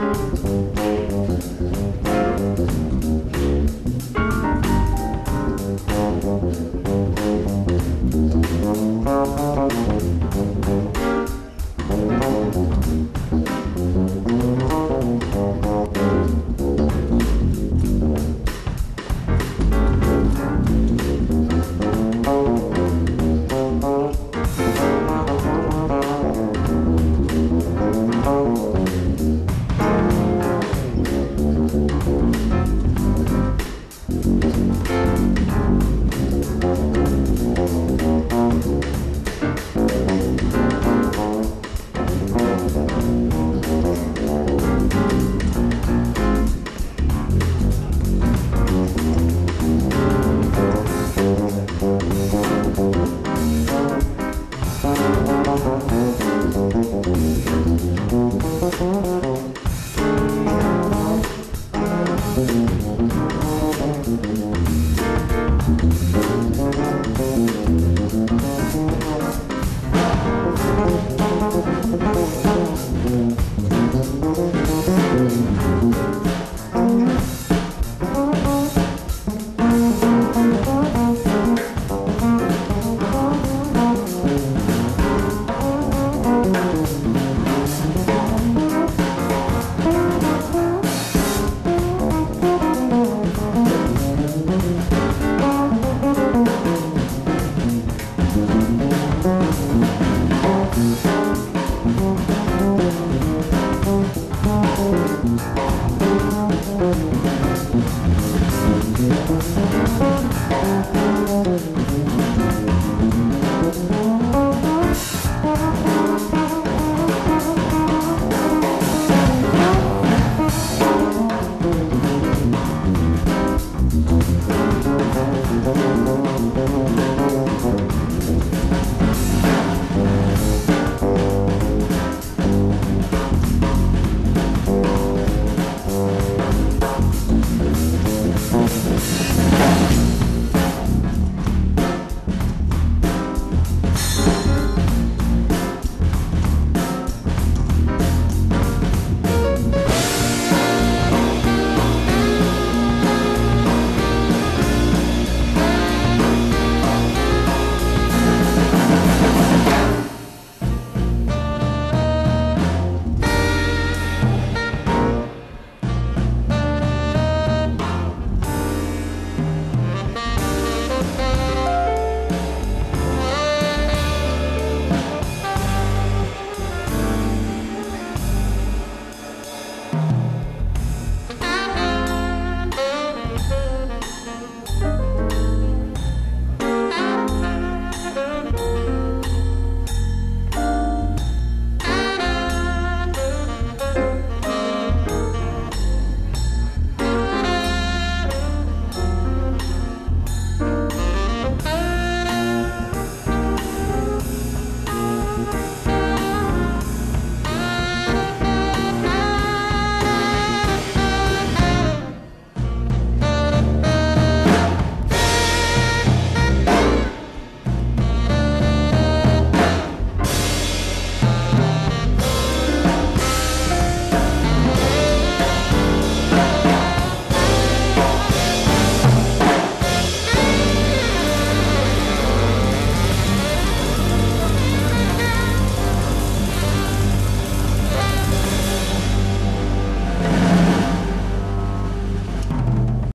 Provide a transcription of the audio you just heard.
Música